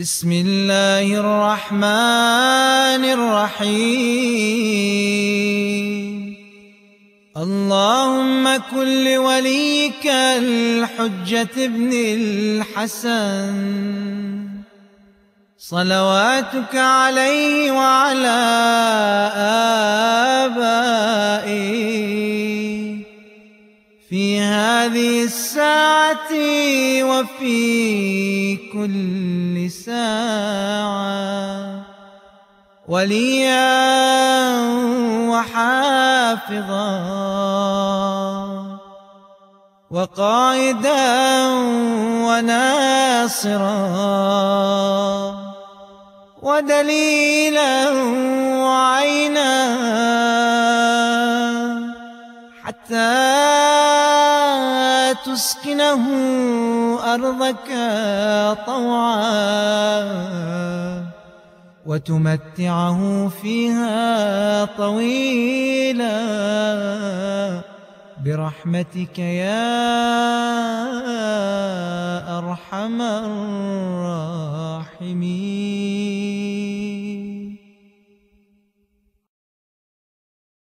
بسم الله الرحمن الرحيم اللهم كن لوليك الحجة ابن الحسن صلواتك عليه وعلى آبائه في هذه الساعة وفي كل ساعة. وليا وحافظا. وقائدا وناصرا. ودليلا وعينا. حتى تسكنه أرضك طوعا وتمتعه فيها طويلا برحمتك يا أرحم الراحمين